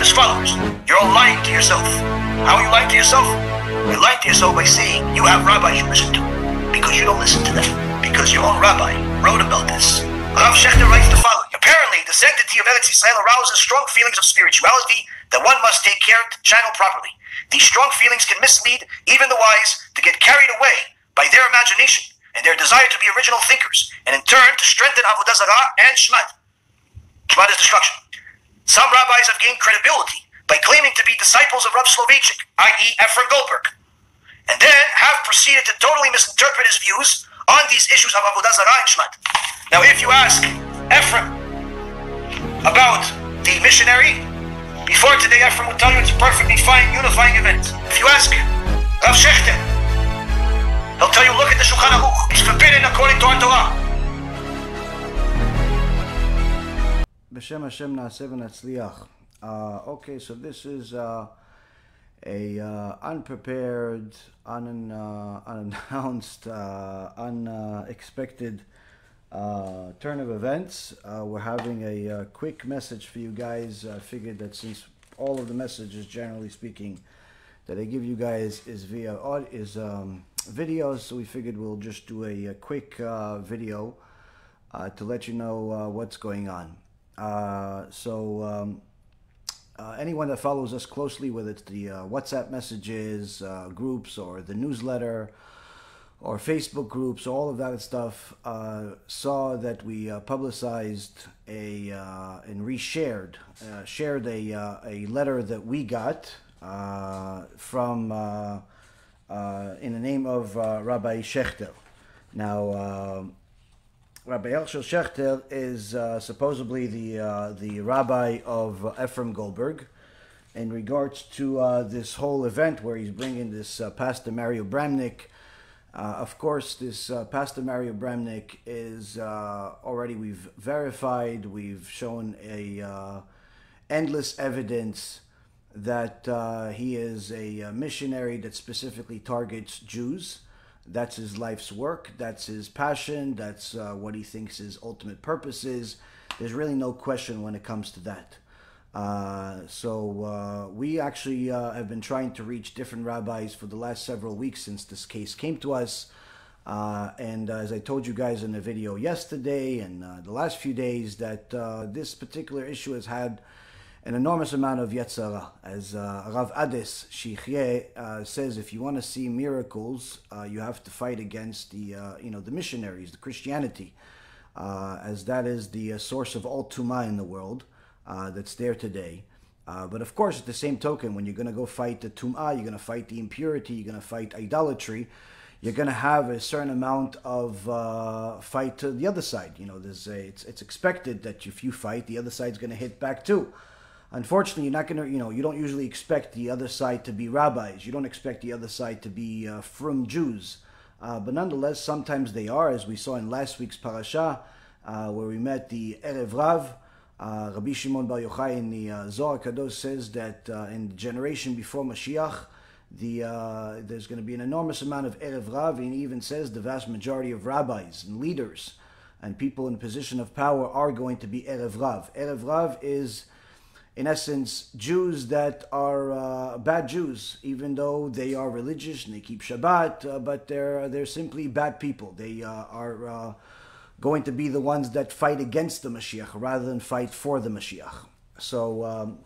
of his followers. You're all lying to yourself. How are you lying to yourself? You're lying to yourself by saying you have rabbis you listen to. Because you don't listen to them. Because your own rabbi wrote about this. Rav Shechter writes the following. Apparently, the sanctity of Eretz Israel arouses strong feelings of spirituality that one must take care to channel properly. These strong feelings can mislead even the wise to get carried away by their imagination and their desire to be original thinkers, and in turn to strengthen Avodah Zarah and Shmad. Shmad is destruction. Some rabbis have gained credibility by claiming to be disciples of Rav Soloveitchik, i.e. Ephraim Goldberg, and then have proceeded to totally misinterpret his views on these issues of Avodah Zarah and Shmad. Now, if you ask Ephraim about the missionary, before today, Ephraim will tell you it's a perfectly fine, unifying event. If you ask Rav Shechter, he'll tell you, look at the Shulchan Aruch. It's forbidden according to our Torah. B'Shem Hashem Naaseh uh, Okay, so this is uh, a uh, unprepared, un, uh, unannounced, uh, unexpected uh, turn of events. we're having a quick message for you guys. I figured that since all of the messages, generally speaking, that I give you guys is via is um, so we figured we'll just do a, a quick video. Uh, to let you know uh, what's going on. Uh, so. Um, uh, anyone that follows us closely, whether it's the uh, WhatsApp messages, uh, groups, or the newsletter, or Facebook groups, all of that stuff, uh, saw that we publicized a and reshared, shared a a letter that we got from in the name of Rabbi Shechter. Now. Rabbi Hershel Shechter is uh, supposedly the uh, the rabbi of Ephraim Goldberg, in regards to uh, this whole event where he's bringing this uh, Pastor Mario Bramnick. Uh, of course, this uh, Pastor Mario Bramnick is already we've verified. We've shown a endless evidence that he is a, missionary that specifically targets Jews. That's his life's work. That's his passion. That's uh, what he thinks his ultimate purpose is. There's really no question when it comes to that. Uh, so uh, we actually uh, have been trying to reach different rabbis for the last several weeks since this case came to us. Uh, and as I told you guys in the video yesterday and uh, the last few days, that uh, this particular issue has had an enormous amount of Yetzirah. As uh, Rav Ades Shichyeh uh, says, if you want to see miracles, uh, you have to fight against the, uh, you know, the missionaries, the Christianity, uh, as that is the uh, source of all Tumah in the world that's there today. But of course, at the same token, when you're going to go fight the Tum'ah, you're going to fight the impurity, you're going to fight idolatry, you're going to have a certain amount of uh, fight to the other side. You know, there's a, it's, it's expected that if you fight, the other side's going to hit back too. Unfortunately, you're not going to, you know, you don't usually expect the other side to be rabbis. You don't expect the other side to be uh, from Jews. Uh, but nonetheless, sometimes they are, as we saw in last week's parasha, uh, where we met the Erev Rav. Uh, Rabbi Shimon Bar Yochai in the uh, Zohar Kadosh says that uh, in the generation before Mashiach, the there's going to be an enormous amount of Erev Rav, and he even says the vast majority of rabbis and leaders and people in position of power are going to be Erev Rav. Erev Rav is, in essence, Jews that are uh, bad Jews, even though they are religious and they keep Shabbat, uh, but they're they're simply bad people. They uh, are uh, going to be the ones that fight against the Mashiach rather than fight for the Mashiach. So um,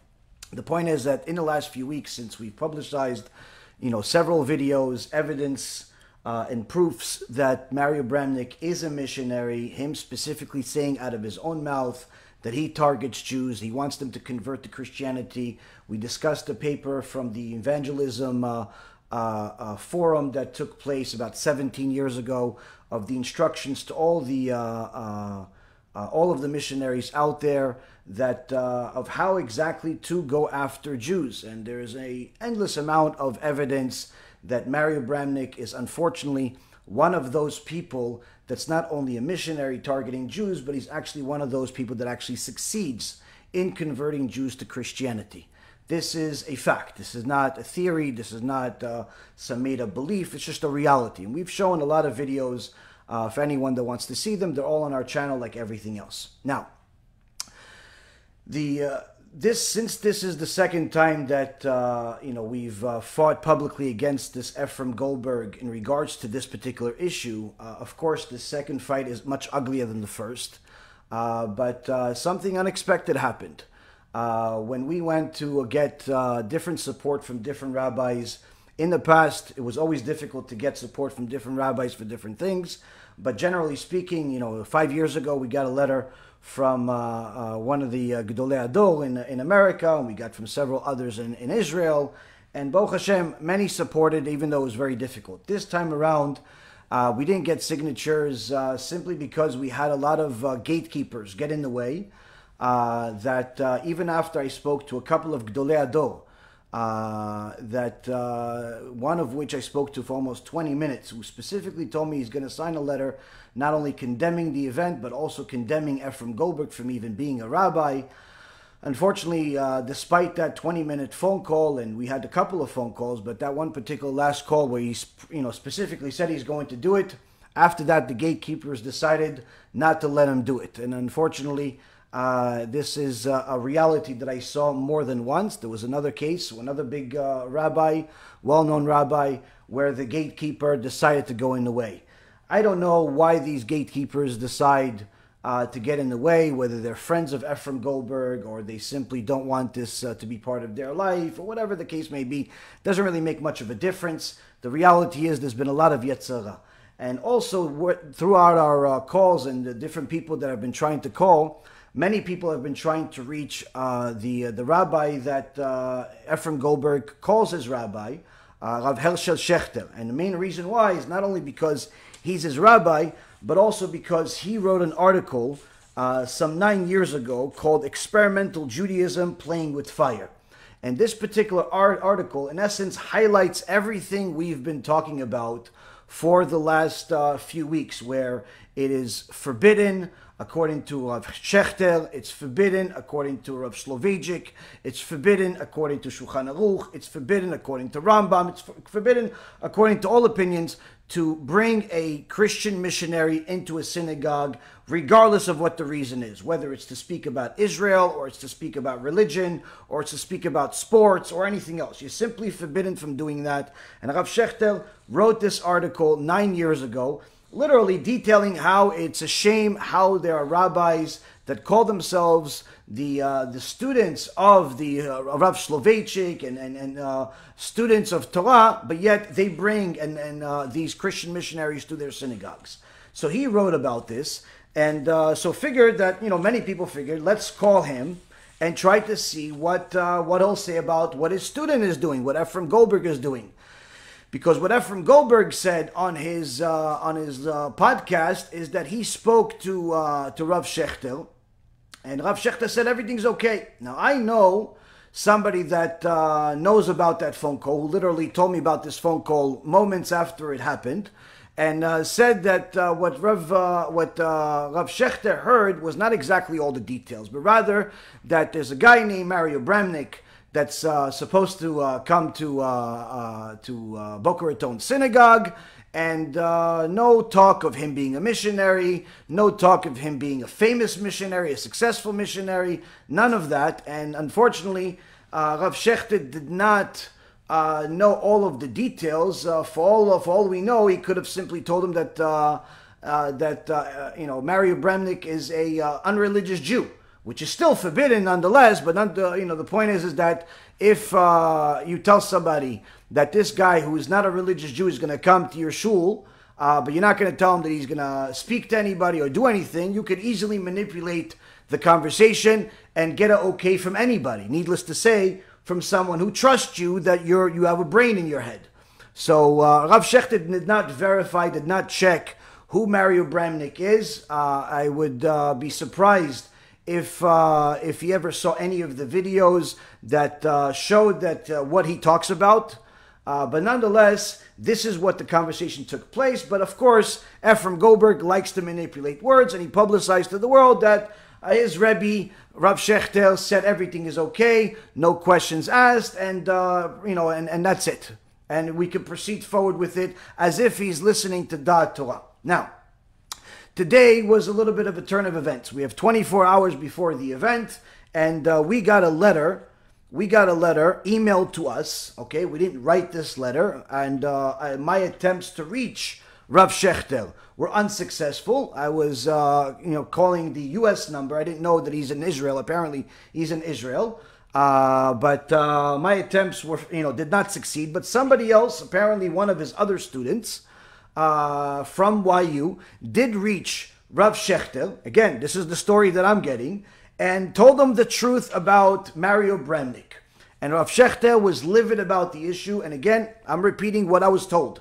the point is that in the last few weeks, since we've publicized, you know, several videos, evidence. Uh, and proofs that Mario Bramnick is a missionary, him specifically saying out of his own mouth that he targets Jews, he wants them to convert to Christianity. We discussed a paper from the evangelism uh, uh, uh, forum that took place about 17 years ago of the instructions to all the uh, uh, uh, all of the missionaries out there that of how exactly to go after Jews, and there is a endless amount of evidence that Mario Bramnick is unfortunately one of those people that's not only a missionary targeting Jews, but he's actually one of those people that actually succeeds in converting Jews to Christianity. This is a fact. This is not a theory. This is not uh, some made up belief. It's just a reality. And we've shown a lot of videos uh, for anyone that wants to see them. They're all on our channel, like everything else. Now, the uh, this since this is the second time that uh, you know we've uh, fought publicly against this Ephraim Goldberg in regards to this particular issue. Uh, of course, the second fight is much uglier than the first, uh, but uh, something unexpected happened uh, when we went to get different support from different rabbis. In the past, it was always difficult to get support from different rabbis for different things, but generally speaking, you know, five years ago we got a letter from uh, uh, one of the uh, Gedolei HaDor in, in America, and we got from several others in, in Israel. And Baruch Hashem, many supported, even though it was very difficult. This time around, uh, we didn't get signatures uh, simply because we had a lot of uh, gatekeepers get in the way. Uh, that even after I spoke to a couple of Gedolei HaDor, that one of which I spoke to for almost 20 minutes, who specifically told me he's going to sign a letter not only condemning the event, but also condemning Ephraim Goldberg from even being a rabbi. Unfortunately, uh, despite that 20 minute phone call, and we had a couple of phone calls, but that one particular last call where he you know, specifically said he's going to do it, after that, the gatekeepers decided not to let him do it. And unfortunately, uh, this is uh, a reality that I saw more than once. There was another case, another big uh, rabbi, well known rabbi, where the gatekeeper decided to go in the way. I don't know why these gatekeepers decide uh, to get in the way, whether they're friends of Ephraim Goldberg or they simply don't want this uh, to be part of their life or whatever the case may be. It Doesn't really make much of a difference. The reality is there's been a lot of Yetzirah. And also, throughout our uh, calls and the different people that have been trying to call, many people have been trying to reach uh, the, uh, the rabbi that uh, Ephraim Goldberg calls his rabbi, Rav Hershel Schachter. And the main reason why is not only because he's his rabbi, but also because he wrote an article uh, some nine years ago called Experimental Judaism Playing with Fire. And this particular art article, in essence, highlights everything we've been talking about for the last uh, few weeks, where it is forbidden according to Rav Schachter, it's forbidden according to Rav Soloveitchik, it's forbidden according to Shulchan Aruch, it's forbidden according to Rambam, it's forbidden according to all opinions to bring a Christian missionary into a synagogue, regardless of what the reason is, whether it's to speak about Israel, or it's to speak about religion, or it's to speak about sports, or anything else. You're simply forbidden from doing that. And Rav Schachter wrote this article nine years ago, literally detailing how it's a shame how there are rabbis that call themselves the uh, the students of the uh, Rav Soloveitchik and and, and uh, students of Torah, but yet they bring and and uh, these Christian missionaries to their synagogues. So he wrote about this, and uh, so figured that you know many people figured let's call him and try to see what uh, what he'll say about what his student is doing, what Ephraim Goldberg is doing. Because what Ephraim Goldberg said on his on his podcast is that he spoke to to Rav Schachter, and Rav Shechter said everything's okay. Now I know somebody that uh, knows about that phone call, who literally told me about this phone call moments after it happened, and uh, said that uh, what Rav uh, what uh, Rav Shechter heard was not exactly all the details, but rather that there's a guy named Mario Bramnick that's uh, supposed to come to to Boca Raton synagogue and uh, no talk of him being a missionary, no talk of him being a famous missionary, a successful missionary, none of that. And unfortunately, uh, Rav Shechter did not uh, know all of the details. Uh, for all of all we know, he could have simply told him that uh, uh, that you know Mario Bramnick is a unreligious Jew, which is still forbidden nonetheless. But not you know the point is is that if you tell somebody that this guy who is not a religious Jew is going to come to your shul, uh, but you're not going to tell him that he's going to speak to anybody or do anything, you could easily manipulate the conversation and get an okay from anybody. Needless to say, from someone who trusts you that you're you have a brain in your head. So uh, Rav Shechter did not verify, did not check who Mario Bramnick is. Uh, I would uh, be surprised if uh, if he ever saw any of the videos that uh, showed that uh, what he talks about. Uh, but nonetheless, this is what the conversation took place. But of course, Ephraim Goldberg likes to manipulate words, and he publicized to the world that uh, his Rebbe, Rav Shechter, said everything is okay, no questions asked, and uh, you know, and, and that's it. And we can proceed forward with it as if he's listening to Da'at Torah. Now, today was a little bit of a turn of events. We have 24 hours before the event and uh, we got a letter. We got a letter emailed to us. Okay, we didn't write this letter, and uh, my attempts to reach Rav Shechter were unsuccessful. I was, uh, you know, calling the U.S. number. I didn't know that he's in Israel. Apparently, he's in Israel. Uh, but uh, my attempts were, you know, did not succeed. But somebody else, apparently one of his other students uh, from YU, did reach Rav Shechter. Again, this is the story that I'm getting, and told him the truth about Mario Bramnick. And Rav Shechter was livid about the issue. And again, I'm repeating what I was told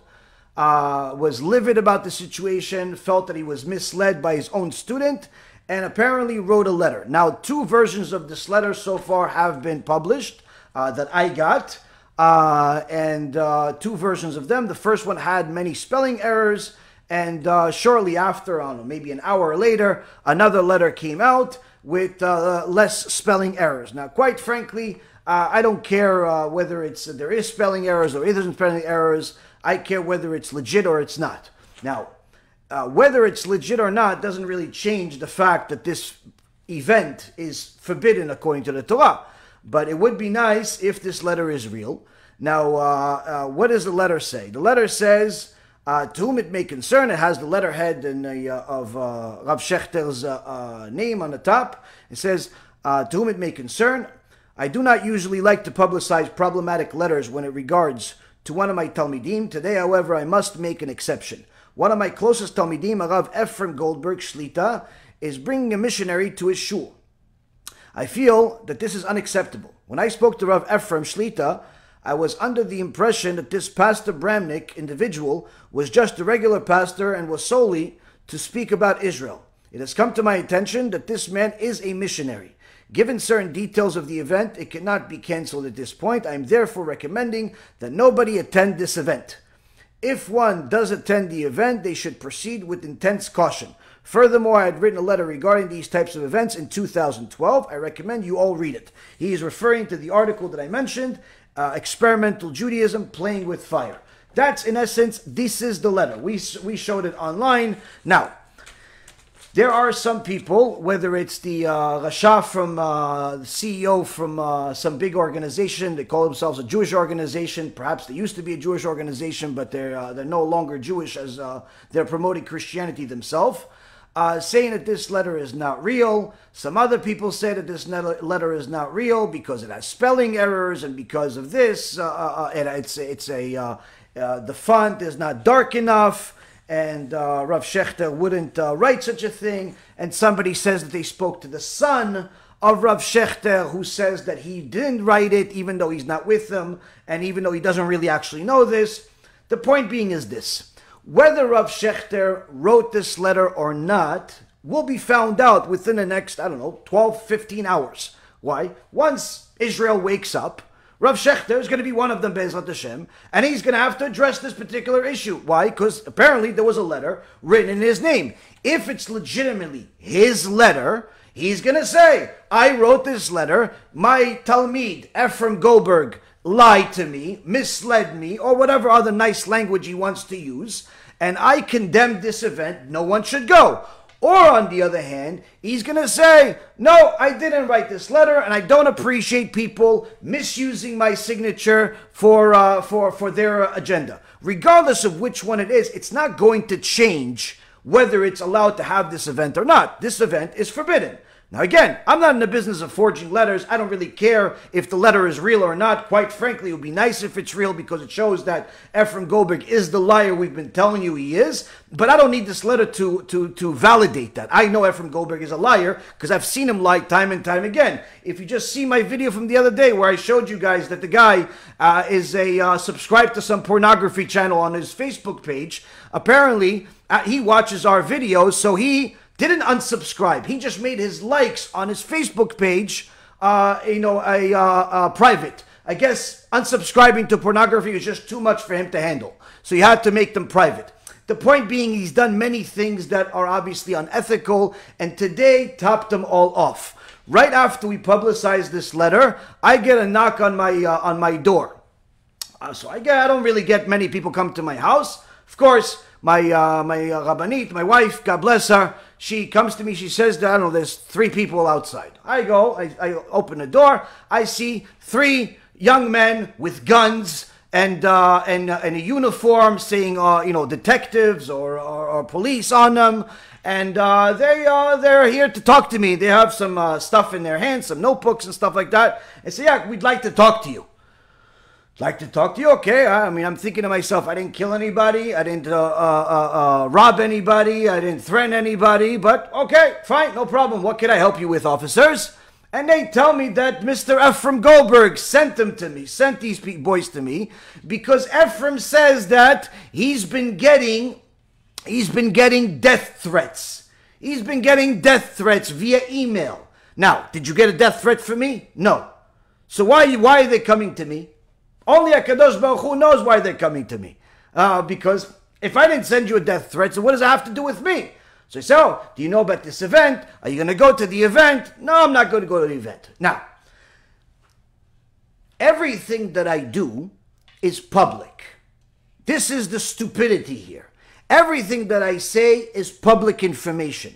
uh, was livid about the situation, felt that he was misled by his own student, and apparently wrote a letter. Now, two versions of this letter so far have been published uh, that I got, uh, and uh, two versions of them. The first one had many spelling errors, and uh, shortly after, I don't know, maybe an hour later, another letter came out with uh, less spelling errors. Now, quite frankly, I don't care whether it's there is spelling errors or isn't spelling errors. I care whether it's legit or it's not. Now, uh, whether it's legit or not doesn't really change the fact that this event is forbidden according to the Torah. But it would be nice if this letter is real. Now, uh, uh, what does the letter say? The letter says, uh, to whom it may concern, it has the letterhead in, uh, of uh, Rav Shechter's name on the top. It says, to whom it may concern, I do not usually like to publicize problematic letters when it regards to one of my Talmidim. Today, however, I must make an exception. One of my closest Talmidim, Arav Ephraim Goldberg Shlita, is bringing a missionary to his shul. I feel that this is unacceptable. When I spoke to Rav Ephraim Shlita, I was under the impression that this Pastor Bramnick individual was just a regular pastor and was solely to speak about Israel. It has come to my attention that this man is a missionary. Given certain details of the event, it cannot be cancelled at this point. I am therefore recommending that nobody attend this event. If one does attend the event, they should proceed with intense caution. Furthermore, I had written a letter regarding these types of events in 2012. I recommend you all read it. He is referring to the article that I mentioned, uh, Experimental Judaism Playing with Fire. That's in essence, this is the letter. We, we showed it online. Now, there are some people, whether it's the uh, Rasha from uh, the CEO from uh, some big organization, they call themselves a Jewish organization. Perhaps they used to be a Jewish organization, but they're uh, they're no longer Jewish as uh, they're promoting Christianity themselves. Uh, saying that this letter is not real. Some other people say that this letter is not real because it has spelling errors and because of this, uh, and it's it's a the font is not dark enough and uh, Rav Shechter wouldn't uh, write such a thing, and somebody says that they spoke to the son of Rav Shechter, who says that he didn't write it, even though he's not with them, and even though he doesn't really actually know this. The point being is this whether Rav Shechter wrote this letter or not will be found out within the next, I don't know, 12, 15 hours. Why? Once Israel wakes up, Rav Shechter is going to be one of them, Bezrat Hashem, and he's going to have to address this particular issue. Why? Because apparently there was a letter written in his name. If it's legitimately his letter, he's going to say, I wrote this letter, my Talmid, Ephraim Goldberg, lied to me, misled me, or whatever other nice language he wants to use, and I condemn this event, no one should go. Or on the other hand, he's going to say, No, I didn't write this letter, and I don't appreciate people misusing my signature for, uh, for, for their agenda. Regardless of which one it is, it's not going to change whether it's allowed to have this event or not. This event is forbidden. Now, again, I'm not in the business of forging letters. I don't really care if the letter is real or not. Quite frankly, it would be nice if it's real because it shows that Ephraim Goldberg is the liar we've been telling you he is. But I don't need this letter to, to, to validate that. I know Ephraim Goldberg is a liar because I've seen him lie time and time again. If you just see my video from the other day where I showed you guys that the guy uh, is a uh, subscribed to some pornography channel on his Facebook page, apparently uh, he watches our videos, so he didn't unsubscribe. He just made his likes on his Facebook page, uh, you know, a uh, uh, private. I guess unsubscribing to pornography was just too much for him to handle. So he had to make them private. The point being, he's done many things that are obviously unethical, and today topped them all off. Right after we publicize this letter, I get a knock on my uh, on my door. Uh, so I get I don't really get many people come to my house. Of course, my uh, my uh, rabbanit, my wife, God bless her, She comes to me, she says, I don't know, there's three people outside. I go, I, I open the door, I see three young men with guns and uh, and uh, and a uniform saying uh, you know detectives or, or, or police on them, and uh, they uh, they're here to talk to me. They have some uh, stuff in their hands, some notebooks and stuff like that. And say, yeah, we'd like to talk to you. Like to talk to you? Okay. I mean, I'm thinking to myself, I didn't kill anybody, I didn't uh, uh, uh, rob anybody, I didn't threaten anybody, but okay, fine, no problem. What can I help you with, officers? And they tell me that Mr. Ephraim Goldberg sent them to me, sent these boys to me, because Ephraim says that he's been getting, he's been getting death threats. He's been getting death threats via email. Now, did you get a death threat from me? No. So why, why are they coming to me? Only Akadosh Baruch Hu knows why they're coming to me. Uh, because if I didn't send you a death threat, so what does it have to do with me? So I say, oh, do you know about this event? Are you going to go to the event? No, I'm not going to go to the event. Now, everything that I do is public. This is the stupidity here. Everything that I say is public information.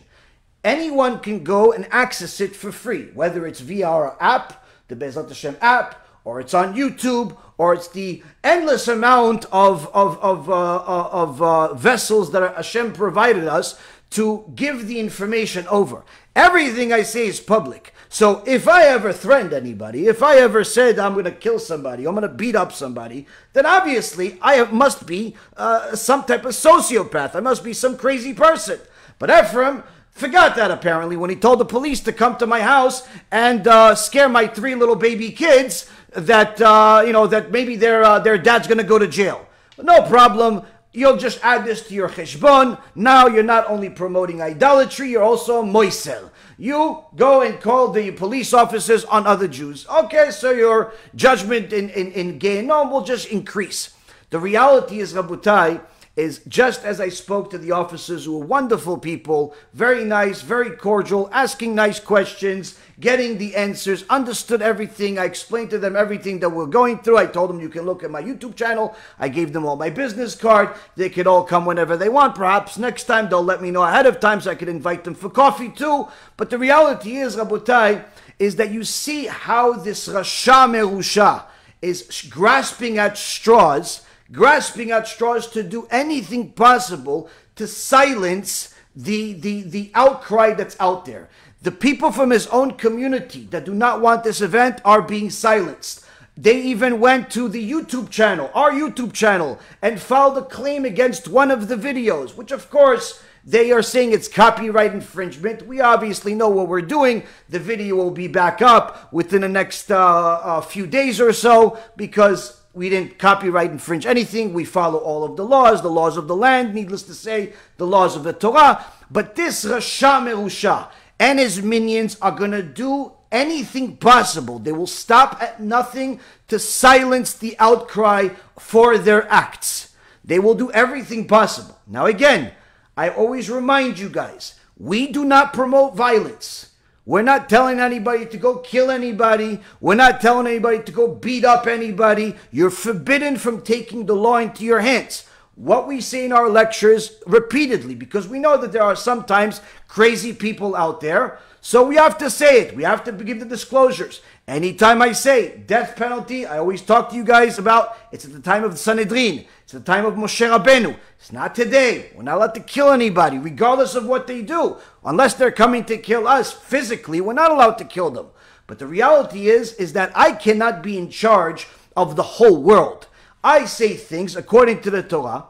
Anyone can go and access it for free, whether it's via our app, the Bezrat Hashem app, or it's on YouTube, or it's the endless amount of, of, of, uh, uh, of uh, vessels that Hashem provided us to give the information over. Everything I say is public. So if I ever threatened anybody, if I ever said I'm going to kill somebody, I'm going to beat up somebody, then obviously I must be uh, some type of sociopath. I must be some crazy person. But Ephraim forgot that apparently when he told the police to come to my house and uh, scare my three little baby kids that uh, you know that maybe their uh, their dad's going to go to jail. No problem. You'll just add this to your cheshbon. Now you're not only promoting idolatry, you're also moiser. You go and call the police officers on other Jews. Okay, so your judgment in, in, in Gehenom will just increase. The reality is, Rabotai, is just as I spoke to the officers who were wonderful people, very nice, very cordial, asking nice questions, getting the answers, understood everything. I explained to them everything that we're going through. I told them you can look at my YouTube channel. I gave them all my business card. They could all come whenever they want. Perhaps next time they'll let me know ahead of time so I could invite them for coffee too. But the reality is, Rabotai, is that you see how this Rasha Merusha is grasping at straws grasping at straws to do anything possible to silence the, the, the outcry that's out there. The people from his own community that do not want this event are being silenced. They even went to the YouTube channel, our YouTube channel, and filed a claim against one of the videos, which of course they are saying it's copyright infringement. We obviously know what we're doing. The video will be back up within the next uh, uh, few days or so because we didn't copyright infringe anything. We follow all of the laws, the laws of the land, needless to say, the laws of the Torah. But this Rasha Merusha and his minions are going to do anything possible. They will stop at nothing to silence the outcry for their acts. They will do everything possible. Now, again, I always remind you guys we do not promote violence. We're not telling anybody to go kill anybody. We're not telling anybody to go beat up anybody. You're forbidden from taking the law into your hands. What we say in our lectures repeatedly, because we know that there are sometimes crazy people out there. So we have to say it. We have to give the disclosures. Anytime I say death penalty, I always talk to you guys about it's at the time of the Sanhedrin. It's the time of Moshe Rabbeinu. It's not today. We're not allowed to kill anybody, regardless of what they do. Unless they're coming to kill us physically, we're not allowed to kill them. But the reality is, is that I cannot be in charge of the whole world. I say things according to the Torah.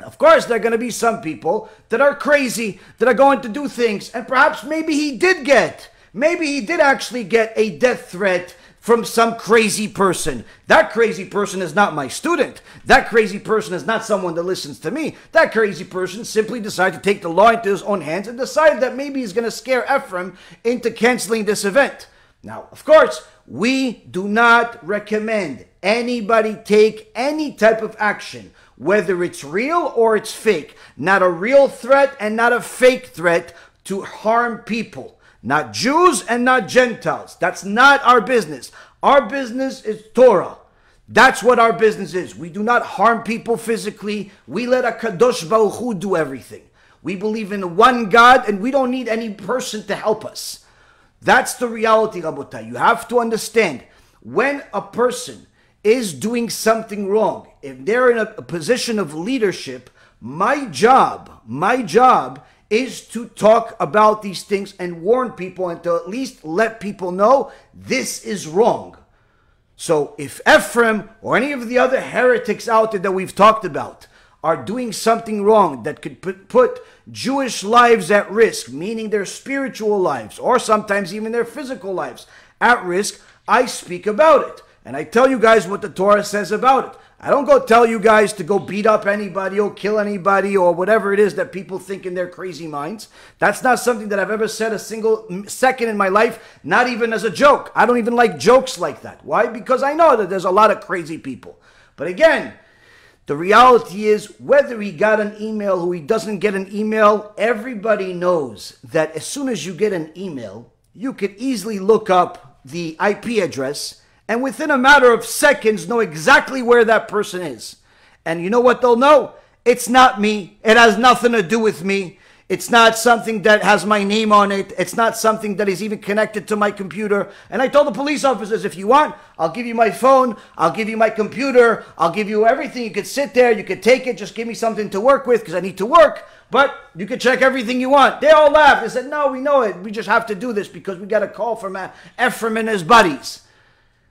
Of course, there are going to be some people that are crazy, that are going to do things, and perhaps maybe he did get, maybe he did actually get a death threat from some crazy person. That crazy person is not my student. That crazy person is not someone that listens to me. That crazy person simply decided to take the law into his own hands and decided that maybe he's going to scare Ephraim into canceling this event. Now, of course, we do not recommend anybody take any type of action, whether it's real or it's fake. Not a real threat and not a fake threat to harm people not Jews and not Gentiles. That's not our business. Our business is Torah. That's what our business is. We do not harm people physically. We let a Kadosh Baruch Hu do everything. We believe in one God and we don't need any person to help us. That's the reality, Rabotai. You have to understand when a person is doing something wrong, if they're in a, a position of leadership, my job, my job is to talk about these things and warn people and to at least let people know this is wrong. So if Ephraim or any of the other heretics out there that we've talked about are doing something wrong that could put, Jewish lives at risk, meaning their spiritual lives or sometimes even their physical lives at risk, I speak about it. And I tell you guys what the Torah says about it. I don't go tell you guys to go beat up anybody or kill anybody or whatever it is that people think in their crazy minds. That's not something that I've ever said a single second in my life, not even as a joke. I don't even like jokes like that. Why? Because I know that there's a lot of crazy people. But again, the reality is whether he got an email or he doesn't get an email, everybody knows that as soon as you get an email, you could easily look up the IP address and within a matter of seconds know exactly where that person is. And you know what they'll know? It's not me. It has nothing to do with me. It's not something that has my name on it. It's not something that is even connected to my computer. And I told the police officers, if you want, I'll give you my phone. I'll give you my computer. I'll give you everything. You could sit there. You could take it. Just give me something to work with because I need to work. But you could check everything you want. They all laughed. They said, no, we know it. We just have to do this because we got a call from Ephraim and his buddies.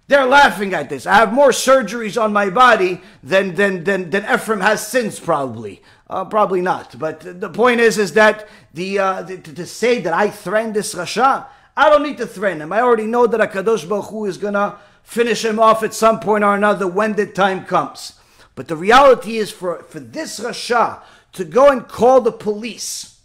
They're laughing at this. I have more surgeries on my body than than than, than Ephraim has since, probably. Uh, probably not. But the point is, is that the, uh, the to, to, say that I threaten this Rasha, I don't need to threaten him. I already know that Akadosh Baruch Hu is gonna finish him off at some point or another when the time comes. But the reality is, for for this Rasha to go and call the police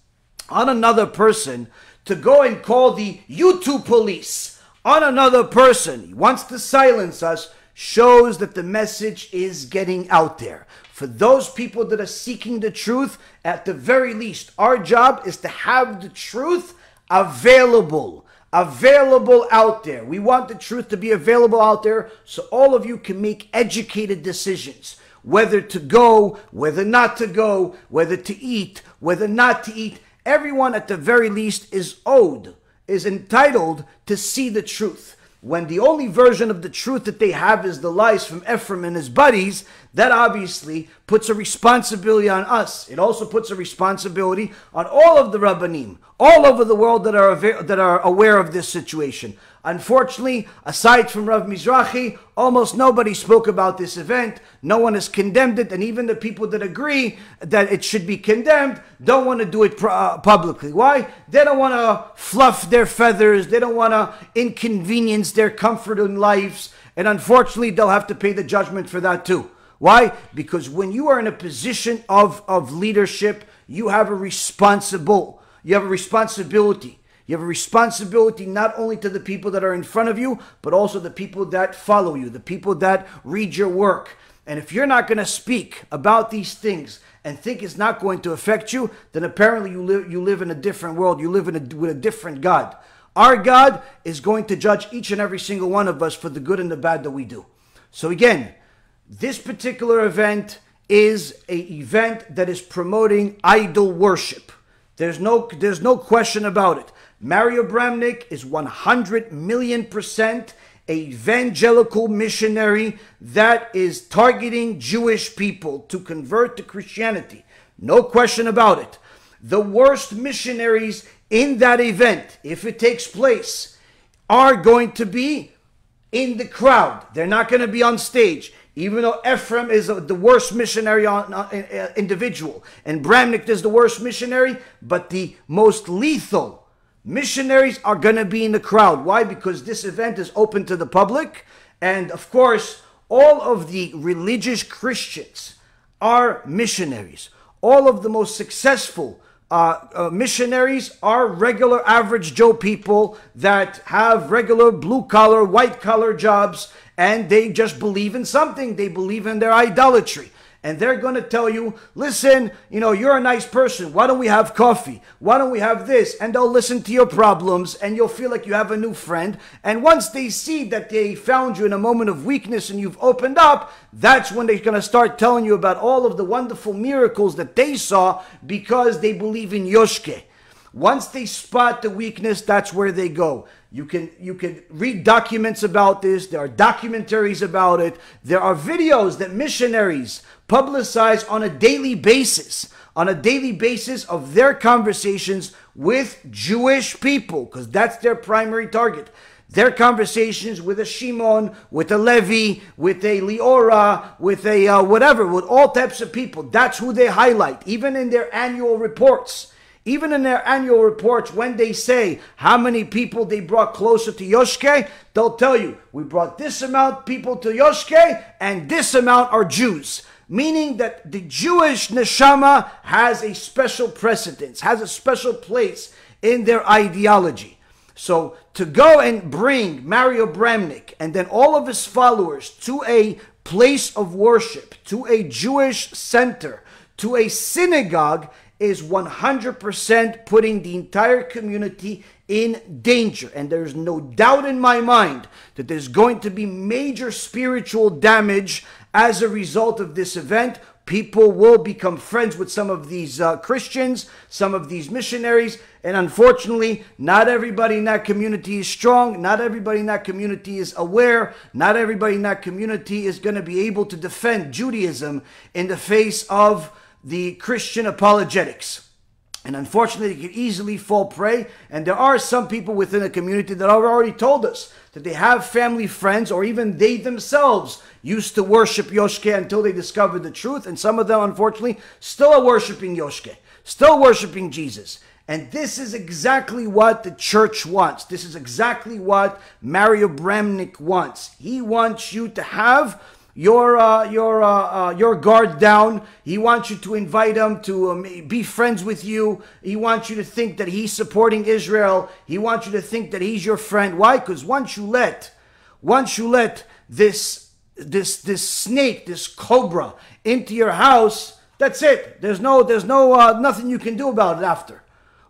on another person, to go and call the YouTube police on another person. He wants to silence us, shows that the message is getting out there. For those people that are seeking the truth, at the very least, our job is to have the truth available. Available out there. We want the truth to be available out there so all of you can make educated decisions whether to go, whether not to go, whether to eat, whether not to eat. Everyone, at the very least, is owed is entitled to see the truth. When the only version of the truth that they have is the lies from Ephraim and his buddies, that obviously puts a responsibility on us. It also puts a responsibility on all of the Rabbanim, all over the world that are, that are aware of this situation. Unfortunately, aside from Rav Mizrahi, almost nobody spoke about this event. No one has condemned it, and even the people that agree that it should be condemned don't want to do it uh, publicly. Why? They don't want to fluff their feathers. They don't want to inconvenience their comfort in lives, and unfortunately, they'll have to pay the judgment for that too. Why? Because when you are in a position of, of leadership, you have a responsible, you have a responsibility you have a responsibility not only to the people that are in front of you, but also the people that follow you, the people that read your work. And if you're not going to speak about these things and think it's not going to affect you, then apparently you live, you live in a different world. You live in a, with a different God. Our God is going to judge each and every single one of us for the good and the bad that we do. So again, this particular event is a event that is promoting idol worship. There's no, there's no question about it. Mario Bramnick is 100 million percent a evangelical missionary that is targeting Jewish people to convert to Christianity. No question about it. The worst missionaries in that event, if it takes place, are going to be in the crowd. They're not going to be on stage. Even though Ephraim is the worst missionary on, individual and Bramnick is the worst missionary, but the most lethal Missionaries are going to be in the crowd. Why? Because this event is open to the public. And of course, all of the religious Christians are missionaries. All of the most successful uh, uh, missionaries are regular average Joe people that have regular blue collar, white collar jobs, and they just believe in something. They believe in their idolatry. And they're going to tell you, listen, you know, you're a nice person. Why don't we have coffee? Why don't we have this? And they'll listen to your problems and you'll feel like you have a new friend. And once they see that they found you in a moment of weakness and you've opened up, that's when they're going to start telling you about all of the wonderful miracles that they saw because they believe in Yoshke. Once they spot the weakness, that's where they go. You can you can read documents about this. There are documentaries about it. There are videos that missionaries publicize on a daily basis, on a daily basis of their conversations with Jewish people, because that's their primary target. Their conversations with a Shimon, with a Levi, with a Leora, with a uh, whatever, with all types of people. That's who they highlight, even in their annual reports. Even in their annual reports, when they say how many people they brought closer to Yoshke, they'll tell you, we brought this amount people to Yoshke, and this amount are Jews. Meaning that the Jewish neshama has a special precedence, has a special place in their ideology. So to go and bring Mario Bramnick and then all of his followers to a place of worship, to a Jewish center, to a synagogue, is 100% putting the entire community in danger. And there's no doubt in my mind that there's going to be major spiritual damage as a result of this event. People will become friends with some of these uh, Christians, some of these missionaries, and unfortunately, not everybody in that community is strong. Not everybody in that community is aware. Not everybody in that community is going to be able to defend Judaism in the face of the Christian apologetics. And unfortunately, they can easily fall prey. And there are some people within the community that have already told us that they have family friends, or even they themselves used to worship Yoshke until they discovered the truth. And some of them, unfortunately, still are worshiping Yoshke, still worshiping Jesus. And this is exactly what the church wants. This is exactly what Mario Bramnick wants. He wants you to have your uh, your uh, uh, your guard down. He wants you to invite him to um, be friends with you. He wants you to think that he's supporting Israel. He wants you to think that he's your friend. Why? Because once you let once you let this this this snake, this cobra, into your house, that's it. There's no there's no uh, nothing you can do about it after.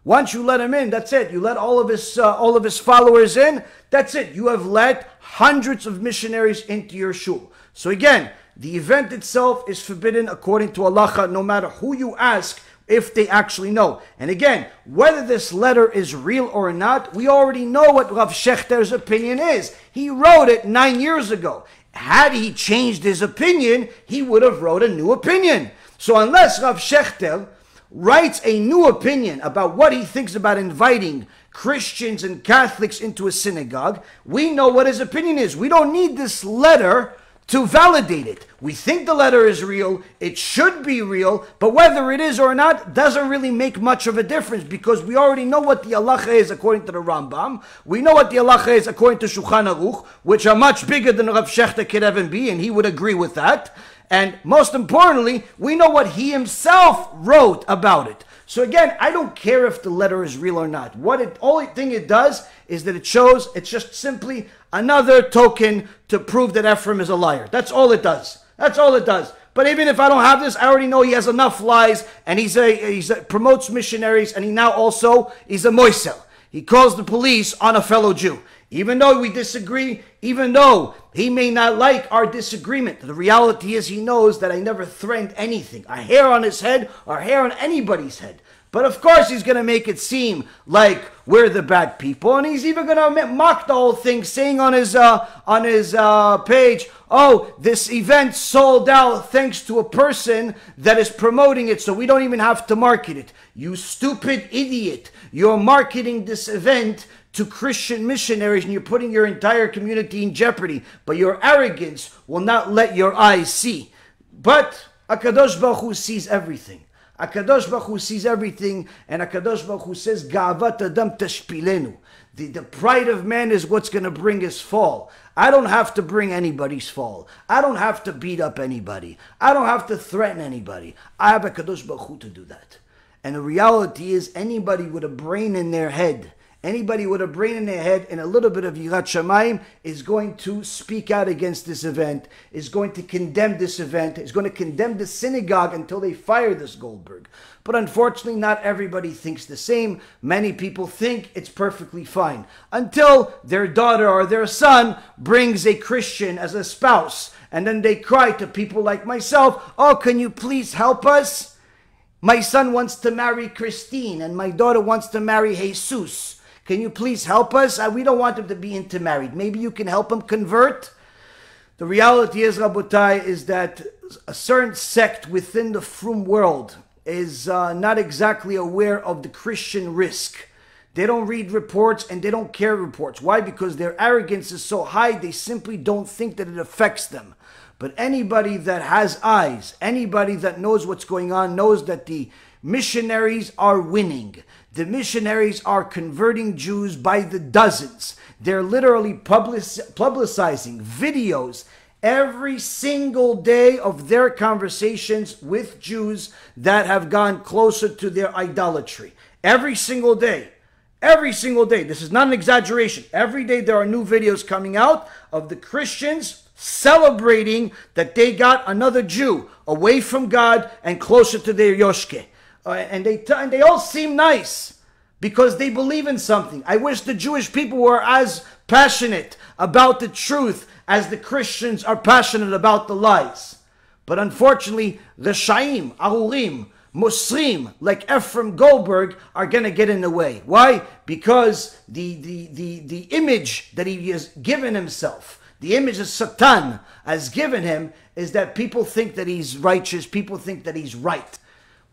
Once you let him in, that's it. You let all of his uh, all of his followers in. That's it. You have let hundreds of missionaries into your shul. So again, the event itself is forbidden according to halacha, no matter who you ask if they actually know. And again, whether this letter is real or not, we already know what Rav Shechter's opinion is. He wrote it nine years ago. Had he changed his opinion, he would have wrote a new opinion. So unless Rav Shechter writes a new opinion about what he thinks about inviting Christians and Catholics into a synagogue, we know what his opinion is. We don't need this letter to validate it. We think the letter is real, it should be real, but whether it is or not doesn't really make much of a difference because we already know what the halacha is according to the Rambam. We know what the halacha is according to Shulchan Aruch, which are much bigger than Rav Shechter could ever be, and he would agree with that. And most importantly, we know what he himself wrote about it. So again, I don't care if the letter is real or not. What it only thing it does is that it shows it's just simply another token to prove that Ephraim is a liar. That's all it does. That's all it does. But even if I don't have this, I already know he has enough lies, and he's a he's a, promotes missionaries, and he now also is a moiser. He calls the police on a fellow Jew. Even though we disagree, even though he may not like our disagreement, the reality is he knows that I never threatened anything, a hair on his head or hair on anybody's head. But of course, he's going to make it seem like we're the bad people, and he's even going to mock the whole thing, saying on his uh, on his uh, page, "Oh, this event sold out thanks to a person that is promoting it, so we don't even have to market it." You stupid idiot! You're marketing this event to Christian missionaries, and you're putting your entire community in jeopardy. But your arrogance will not let your eyes see. But Akadosh Baruch Hu sees everything. Akadosh Baruch Hu sees everything, and Akadosh Baruch Hu says, "Ga'avat adam tashpilenu." The, the pride of man is what's going to bring his fall. I don't have to bring anybody's fall. I don't have to beat up anybody. I don't have to threaten anybody. I have a Baruch Hu to do that. And the reality is, anybody with a brain in their head, Anybody with a brain in their head and a little bit of Yirat Shamayim is going to speak out against this event, is going to condemn this event, is going to condemn the synagogue until they fire this Goldberg. But unfortunately, not everybody thinks the same. Many people think it's perfectly fine until their daughter or their son brings a Christian as a spouse. And then they cry to people like myself, Oh, can you please help us? My son wants to marry Christine, and my daughter wants to marry Jesus. Can you please help us? Uh, we don't want them to be intermarried. Maybe you can help them convert. The reality is, Rabotai, is that a certain sect within the frum world is uh, not exactly aware of the Christian risk. They don't read reports and they don't care reports. Why? Because their arrogance is so high, they simply don't think that it affects them. But anybody that has eyes, anybody that knows what's going on, knows that the missionaries are winning. The missionaries are converting Jews by the dozens. They're literally public, publicizing videos every single day of their conversations with Jews that have gone closer to their idolatry. Every single day. Every single day. This is not an exaggeration. Every day there are new videos coming out of the Christians celebrating that they got another Jew away from God and closer to their Yoshke. Uh, and they t- and they all seem nice because they believe in something. I wish the Jewish people were as passionate about the truth as the Christians are passionate about the lies. But unfortunately, the Shaim, Ahurim, Muslim, like Ephraim Goldberg, are going to get in the way. Why? Because the, the, the, the image that he has given himself, the image that Satan has given him, is that people think that he's righteous, people think that he's right.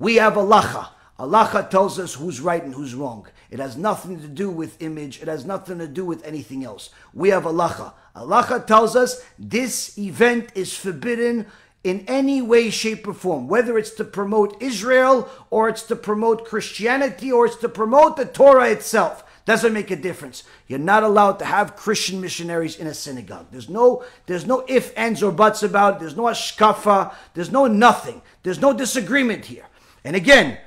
We have halacha. Halacha tells us who's right and who's wrong. It has nothing to do with image. It has nothing to do with anything else. We have halacha. Halacha tells us this event is forbidden in any way, shape, or form. Whether it's to promote Israel, or it's to promote Christianity, or it's to promote the Torah itself. Doesn't make a difference. You're not allowed to have Christian missionaries in a synagogue. There's no, there's no if, ands, or buts about it. There's no hashkafa. There's no nothing. There's no disagreement here. And again,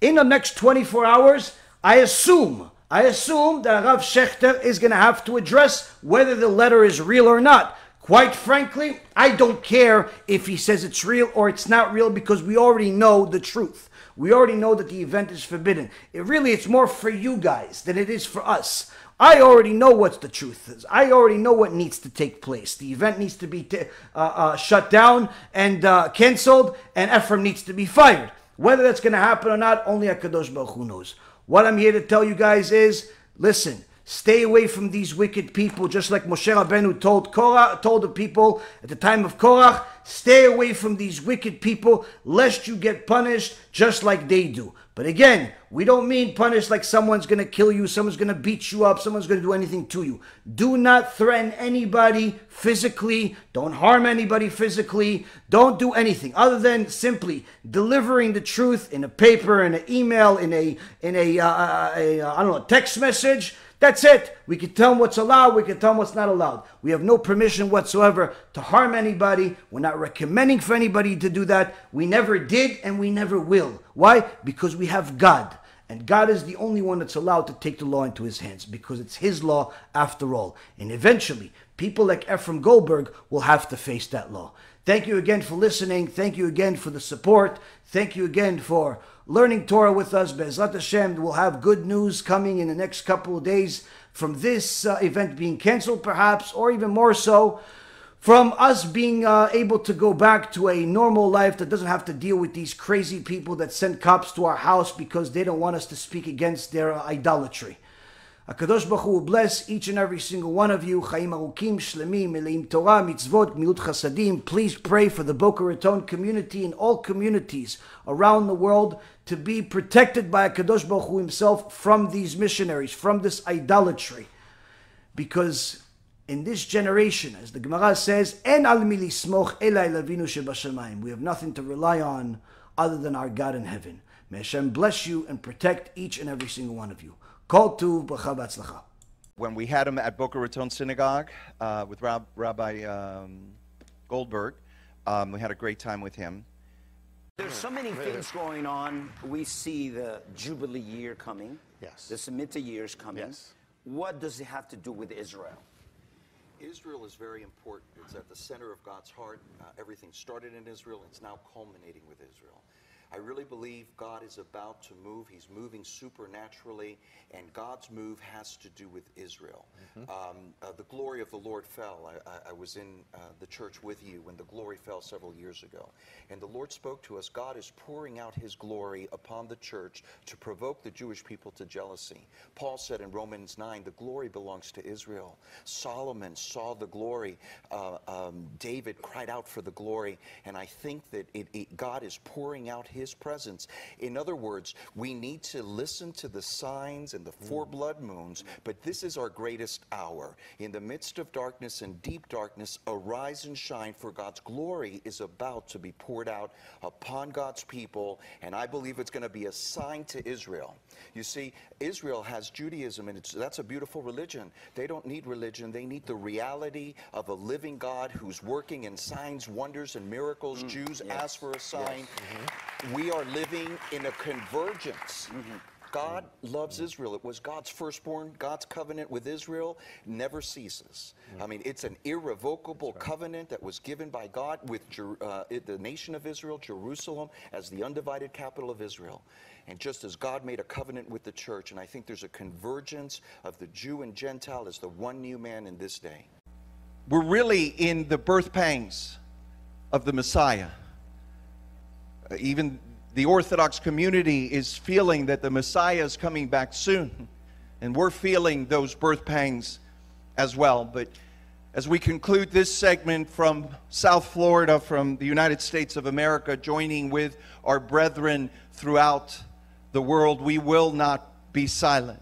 in the next 24 hours, I assume, I assume that Rav Shechter is going to have to address whether the letter is real or not. Quite frankly, I don't care if he says it's real or it's not real because we already know the truth. We already know that the event is forbidden. It really, it's more for you guys than it is for us. I already know what the truth is. I already know what needs to take place. The event needs to be t- uh, uh, shut down and uh, canceled, and Ephraim needs to be fired. Whether that's going to happen or not, only HaKadosh Baruch Hu knows. What I'm here to tell you guys is, listen, stay away from these wicked people, just like Moshe Rabbeinu told Korah, told the people at the time of Korah, stay away from these wicked people, lest you get punished just like they do. But again, we don't mean punish like someone's going to kill you, someone's going to beat you up, someone's going to do anything to you. Do not threaten anybody physically. Don't harm anybody physically. Don't do anything other than simply delivering the truth in a paper, in an email, in a in a, uh, a uh, I don't know, text message. That's it. We can tell them what's allowed. We can tell them what's not allowed. We have no permission whatsoever to harm anybody. We're not recommending for anybody to do that. We never did and we never will. Why? Because we have God. And God is the only one that's allowed to take the law into his hands because it's his law after all. And eventually, people like Ephraim Goldberg will have to face that law. Thank you again for listening. Thank you again for the support. Thank you again for learning Torah with us. Bezrat Hashem, we'll have good news coming in the next couple of days from this uh, event being canceled, perhaps, or even more so, from us being uh, able to go back to a normal life that doesn't have to deal with these crazy people that send cops to our house because they don't want us to speak against their uh, idolatry. HaKadosh Baruch Hu will bless each and every single one of you. Chaim Arukim, Shlemim, Meleim Torah, Mitzvot, Miut Chasadim. Please pray for the Boca Raton community and all communities around the world to be protected by HaKadosh Baruch Hu himself from these missionaries, from this idolatry. Because in this generation, as the Gemara says, En al milismoch elai lavinu shebashamayim. We have nothing to rely on other than our God in heaven. May Hashem bless you and protect each and every single one of you. Kol tuv b'chav When we had him at Boca Raton Synagogue uh, with Rab, Rabbi um, Goldberg, um, we had a great time with him. There's so many things going on. We see the Jubilee year coming. Yes. The Shemitah year is coming. Yes. What does it have to do with Israel? Israel is very important. It's at the center of God's heart. Uh, everything started in Israel. It's now culminating with Israel. I really believe God is about to move. He's moving supernaturally, and God's move has to do with Israel. Um, uh, the glory of the Lord fell. I, I, I was in uh, the church with you when the glory fell several years ago. And the Lord spoke to us God is pouring out his glory upon the church to provoke the Jewish people to jealousy. Paul said in Romans 9, the glory belongs to Israel. Solomon saw the glory. Uh, um, David cried out for the glory. And I think that it, it, God is pouring out his presence. In other words, we need to listen to the signs and the hmm. four blood moons, but this is our greatest hour. In the midst of darkness and deep darkness, arise and shine, for God's glory is about to be poured out upon God's people, and I believe it's going to be a sign to Israel. You see, Israel has Judaism, and it's, that's a beautiful religion. They don't need religion, they need the reality of a living God who's working in signs, wonders, and miracles. Hmm. Jews ask for a sign. Mm-hmm. We are living in a convergence. Mm-hmm. God mm-hmm. loves mm-hmm. Israel. It was God's firstborn. God's covenant with Israel never ceases. I mean, it's an irrevocable covenant that was given by God with Jer- uh, the nation of Israel, Jerusalem, as the undivided capital of Israel. And just as God made a covenant with the church, and I think there's a convergence of the Jew and Gentile as the one new man in this day. We're really in the birth pangs of the Messiah. Uh, even the Orthodox community is feeling that the Messiah is coming back soon. And we're feeling those birth pangs as well. But as we conclude this segment from South Florida, from the United States of America, joining with our brethren throughout the world, we will not be silent.